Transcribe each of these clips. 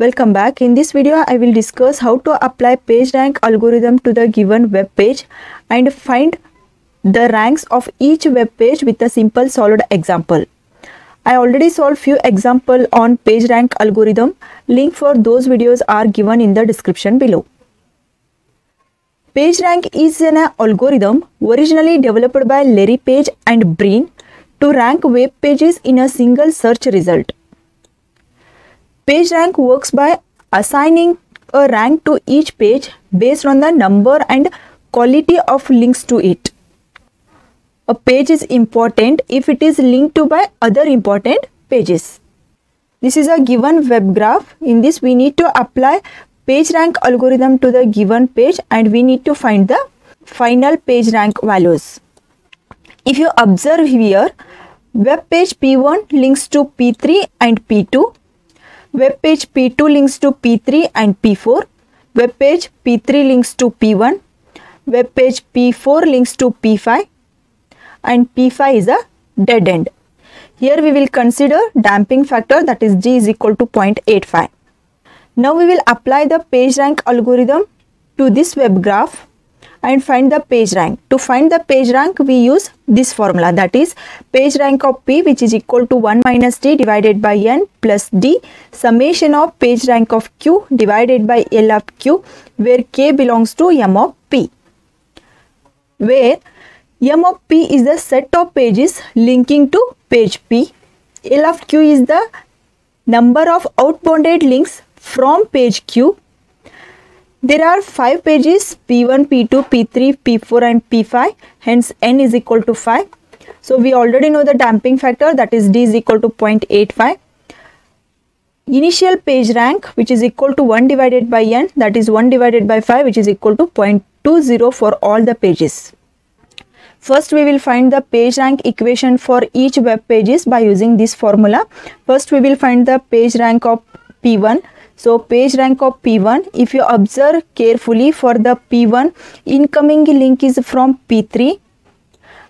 Welcome back. In this video, I will discuss how to apply PageRank algorithm to the given web page and find the ranks of each web page with a simple solved example. I already solved few example on PageRank algorithm. Link for those videos are given in the description below. PageRank is an algorithm originally developed by Larry Page and Brin to rank web pages in a single search result. PageRank works by assigning a rank to each page based on the number and quality of links to it. A page is important if it is linked to by other important pages. This is a given web graph. In this we need to apply PageRank algorithm to the given page and we need to find the final PageRank values. If you observe here, web page P1 links to P3 and P2 Web page P2 links to P3 and P4. Web page P3 links to P1. Web page P4 links to P5 and P5 is a dead end. Here we will consider damping factor that is D is equal to 0.85. Now we will apply the PageRank algorithm to this web graph and find the page rank. To find the page rank, we use this formula that is page rank of P which is equal to 1 minus D divided by N plus D summation of page rank of Q divided by L of Q where K belongs to M of P. Where M of P is the set of pages linking to page P. L of Q is the number of outbounded links from page Q there are 5 pages P1, P2, P3, P4 and P5 hence n is equal to 5. So we already know the damping factor that is D is equal to 0.85. Initial page rank which is equal to 1 divided by n that is 1 divided by 5 which is equal to 0.20 for all the pages. First we will find the page rank equation for each web pages by using this formula. First we will find the page rank of P1 so page rank of P1, if you observe carefully for the P1, incoming link is from P3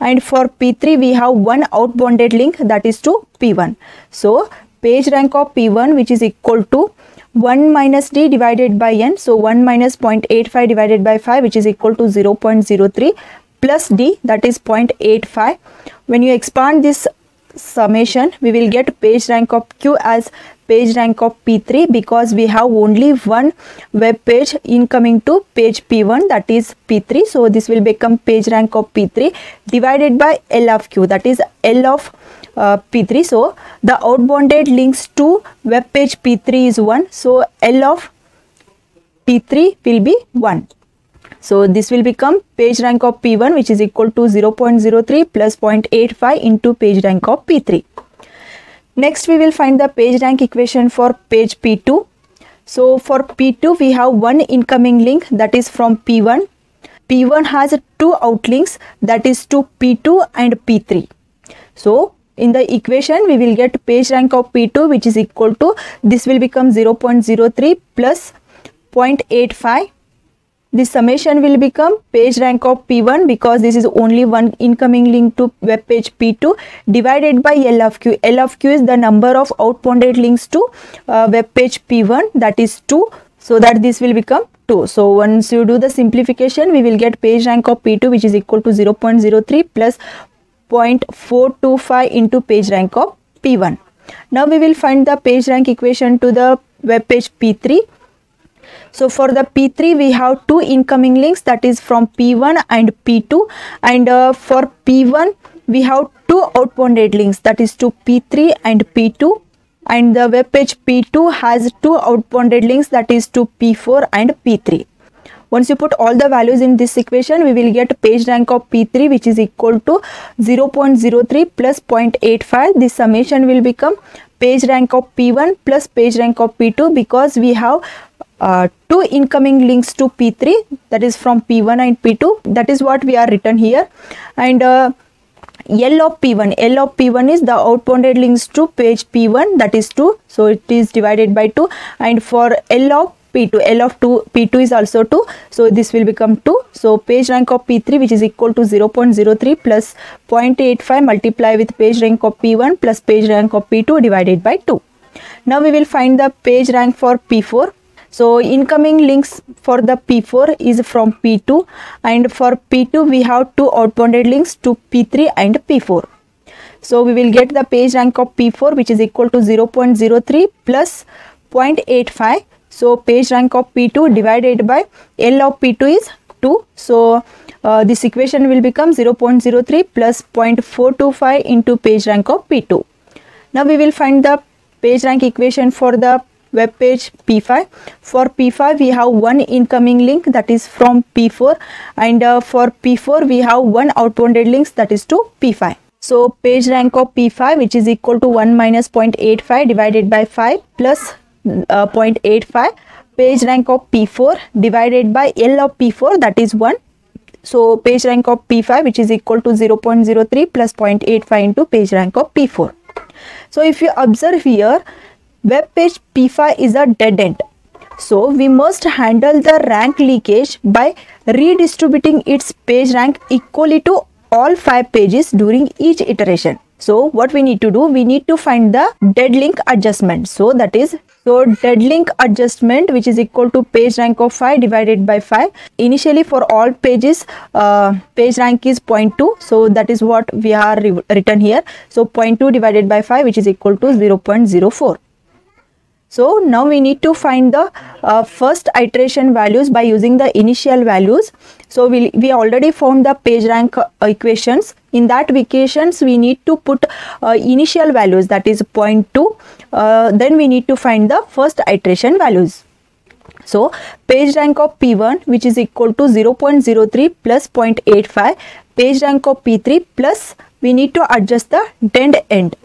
and for P3 we have one outbounded link that is to P1. So page rank of P1 which is equal to 1 minus D divided by N. So 1 minus 0.85 divided by 5 which is equal to 0 0.03 plus D that is 0.85. When you expand this summation we will get page rank of Q as page rank of P3 because we have only one web page incoming to page P1 that is P3. So this will become page rank of P3 divided by L of Q that is L of uh, P3. So the outbounded links to web page P3 is 1. So L of P3 will be 1. So this will become page rank of P1 which is equal to 0.03 plus 0.85 into page rank of P3. Next we will find the page rank equation for page P2. So for P2 we have one incoming link that is from P1. P1 has two outlinks that is to P2 and P3. So in the equation we will get page rank of P2 which is equal to this will become 0.03 plus 0.85 the summation will become page rank of P1 because this is only one incoming link to web page P2 divided by L of Q. L of Q is the number of outbounded links to uh, web page P1 that is 2 so that this will become 2. So once you do the simplification we will get page rank of P2 which is equal to 0 0.03 plus 0.425 into page rank of P1. Now we will find the page rank equation to the web page P3 so for the P3 we have two incoming links that is from P1 and P2 and uh, for P1 we have two outbounded links that is to P3 and P2 and the web page P2 has two outbounded links that is to P4 and P3. Once you put all the values in this equation, we will get page rank of P3 which is equal to 0.03 plus 0.85. This summation will become page rank of P1 plus page rank of P2 because we have uh, two incoming links to P3 that is from P1 and P2 that is what we are written here. And uh, L of P1 L of P1 is the outbounded links to page P1 that is 2 so it is divided by 2 and for L of P2 L of 2 P2 is also 2 so this will become 2 so page rank of P3 which is equal to 0.03 plus 0.85 multiply with page rank of P1 plus page rank of P2 divided by 2 now we will find the page rank for p4 so incoming links for the p4 is from p2 and for p2 we have two outbounded links to p3 and p4 so we will get the page rank of p4 which is equal to 0.03 plus 0.85 so page rank of p2 divided by l of p2 is 2 so uh, this equation will become 0.03 plus 0.425 into page rank of p2 now we will find the page rank equation for the web page p5 for p5 we have one incoming link that is from p4 and uh, for p4 we have one outbounded links that is to p5 so page rank of p5 which is equal to 1 minus 0.85 divided by 5 plus, uh, 0.85 page rank of p4 divided by l of p4 that is 1 so page rank of p5 which is equal to 0.03 plus 0.85 into page rank of p4 so if you observe here web page P5 is a dead end. So we must handle the rank leakage by redistributing its page rank equally to all 5 pages during each iteration. So what we need to do, we need to find the dead link adjustment. So that is, so dead link adjustment which is equal to page rank of 5 divided by 5. Initially for all pages, uh, page rank is 0.2. So that is what we are written here. So 0.2 divided by 5 which is equal to 0.04. So now we need to find the uh, first iteration values by using the initial values. So we, we already found the page rank uh, equations. In that equations we need to put uh, initial values that is 0.2. Uh, then we need to find the first iteration values. So page rank of P1 which is equal to 0.03 plus 0.85. Page rank of P3 plus we need to adjust the dead end.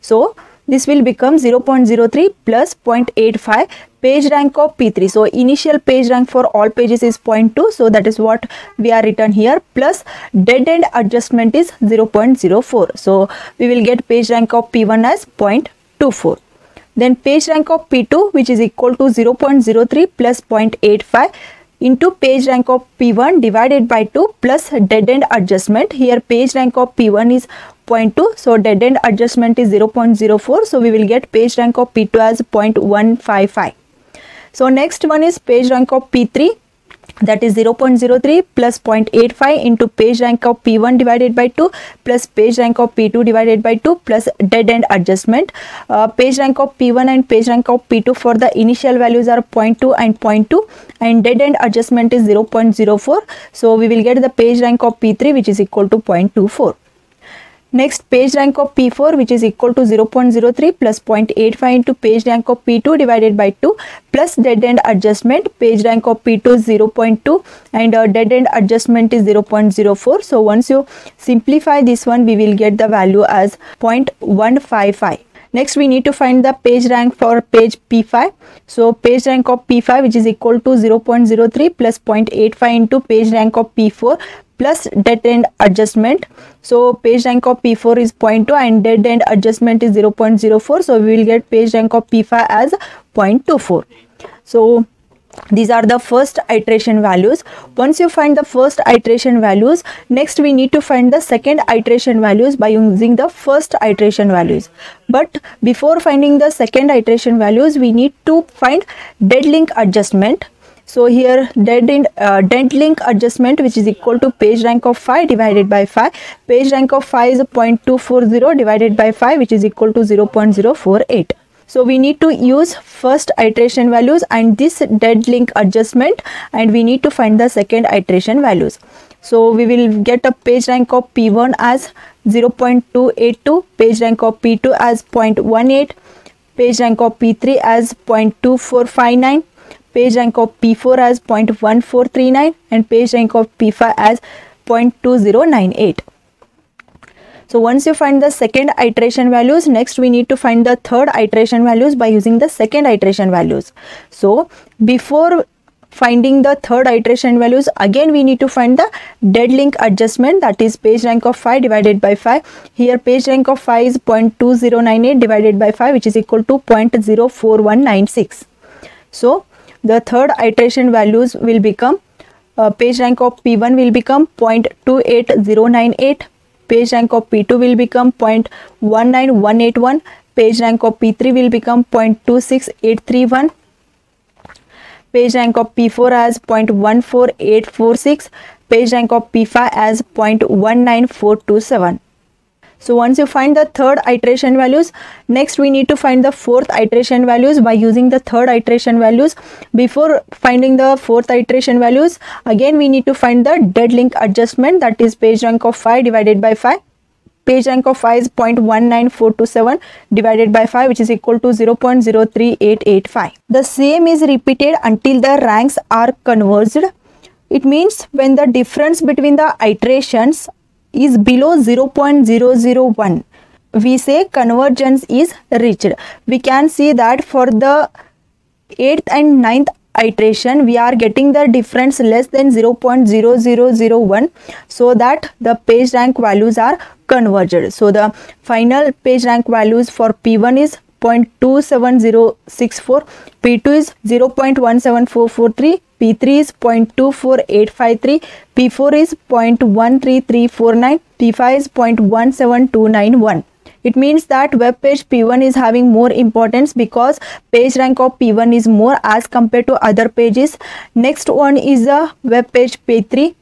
So this will become 0.03 plus 0.85 page rank of P3. So initial page rank for all pages is 0.2. So that is what we are written here plus dead end adjustment is 0.04. So we will get page rank of P1 as 0.24. Then page rank of P2 which is equal to 0.03 plus 0.85 into page rank of P1 divided by 2 plus dead end adjustment. Here page rank of P1 is 0.2. So dead end adjustment is 0.04. So we will get page rank of P2 as 0.155. So next one is page rank of P3 that is 0.03 plus 0.85 into page rank of P1 divided by 2 plus page rank of P2 divided by 2 plus dead end adjustment. Uh, page rank of P1 and page rank of P2 for the initial values are 0.2 and 0.2 and dead end adjustment is 0.04. So we will get the page rank of P3 which is equal to 0.24. Next page rank of P4 which is equal to 0.03 plus 0.85 into page rank of P2 divided by 2 plus dead end adjustment page rank of P2 is 0.2 and uh, dead end adjustment is 0.04. So once you simplify this one we will get the value as 0.155. Next we need to find the page rank for page P5. So page rank of P5 which is equal to 0.03 plus 0.85 into page rank of P4 plus dead end adjustment. So page rank of P4 is 0.2 and dead end adjustment is 0.04. So we will get page rank of P5 as 0.24. So these are the first iteration values once you find the first iteration values next we need to find the second iteration values by using the first iteration values but before finding the second iteration values we need to find dead link adjustment so here dead, uh, dead link adjustment which is equal to page rank of 5 divided by 5. Page rank of 5 is 0.240 divided by 5 which is equal to 0.048. So we need to use first iteration values and this dead link adjustment and we need to find the second iteration values. So we will get a page rank of P1 as 0.282, page rank of P2 as 0.18, page rank of P3 as 0.2459, page rank of P4 as 0.1439 and page rank of P5 as 0.2098. So once you find the second iteration values, next we need to find the third iteration values by using the second iteration values. So before finding the third iteration values again we need to find the dead link adjustment that is page rank of 5 divided by 5 here page rank of 5 is 0.2098 divided by 5 which is equal to 0.04196 so the third iteration values will become uh, page rank of P1 will become 0.28098, page rank of P2 will become 0.19181, page rank of P3 will become 0.26831 page rank of P4 as 0.14846 page rank of P5 as 0.19427 so once you find the third iteration values, next we need to find the fourth iteration values by using the third iteration values. Before finding the fourth iteration values, again we need to find the dead link adjustment that is page rank of 5 divided by 5 page rank of 5 is 0.19427 divided by 5 which is equal to 0.03885. The same is repeated until the ranks are converged. It means when the difference between the iterations is below 0.001 we say convergence is reached. We can see that for the 8th and 9th iteration we are getting the difference less than 0.0001 so that the page rank values are converged. So the final page rank values for p1 is 0.27064 p2 is 0.17443 P3 is 0.24853, P4 is 0.13349, P5 is 0.17291. It means that web page P1 is having more importance because page rank of P1 is more as compared to other pages. Next one is the web page P3.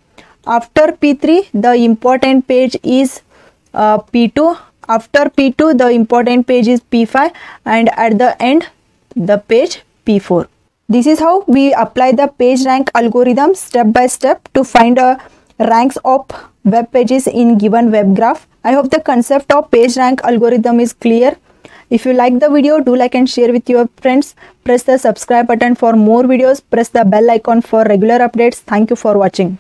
After P3, the important page is uh, P2. After P2, the important page is P5 and at the end, the page P4. This is how we apply the page rank algorithm step by step to find a ranks of web pages in given web graph. I hope the concept of page rank algorithm is clear. If you like the video, do like and share with your friends. Press the subscribe button for more videos. Press the bell icon for regular updates. Thank you for watching.